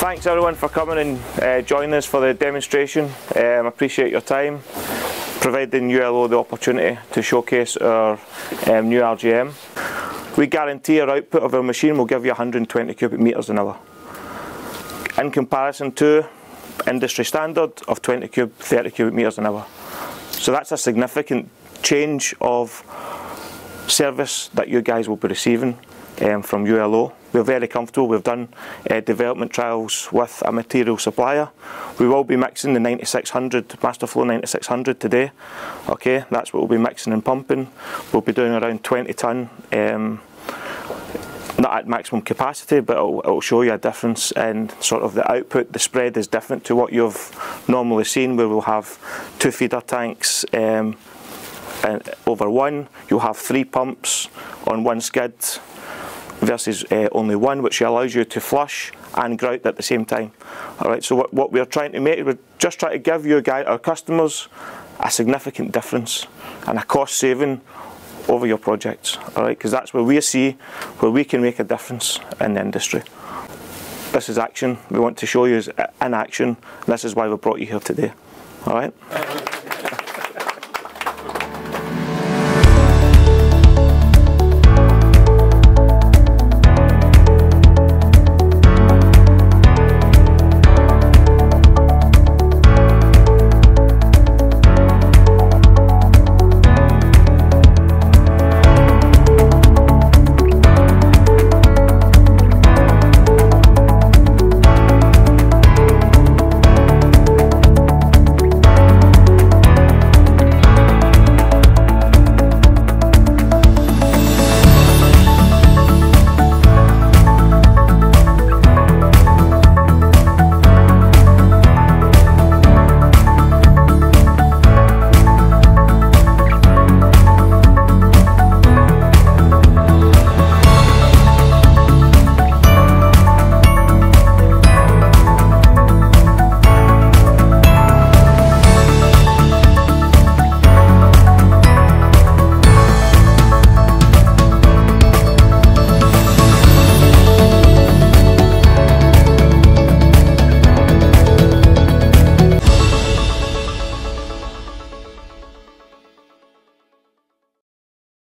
Thanks everyone for coming and uh, joining us for the demonstration. Um, appreciate your time, providing ULO the opportunity to showcase our um, new RJM. We guarantee our output of our machine will give you 120 cubic metres an hour. In comparison to industry standard of 20 cube, 30 cubic metres an hour. So that's a significant change of service that you guys will be receiving um, from ULO. We're very comfortable. We've done uh, development trials with a material supplier. We will be mixing the 9600, Masterflow 9600 today. Okay, that's what we'll be mixing and pumping. We'll be doing around 20 tonne um, not at maximum capacity, but it'll, it'll, show you a difference in sort of the output. The spread is different to what you've normally seen, where we'll have two feeder tanks um, over one. You'll have three pumps on one skid versus uh, only one, which allows you to flush and grout at the same time. All right. So what, what we're trying to make, we're just trying to give you guys, our customers, a significant difference and a cost saving over your projects, all right? Because that's where we see where we can make a difference in the industry. This is action. We want to show you in action. This is why we brought you here today. All right.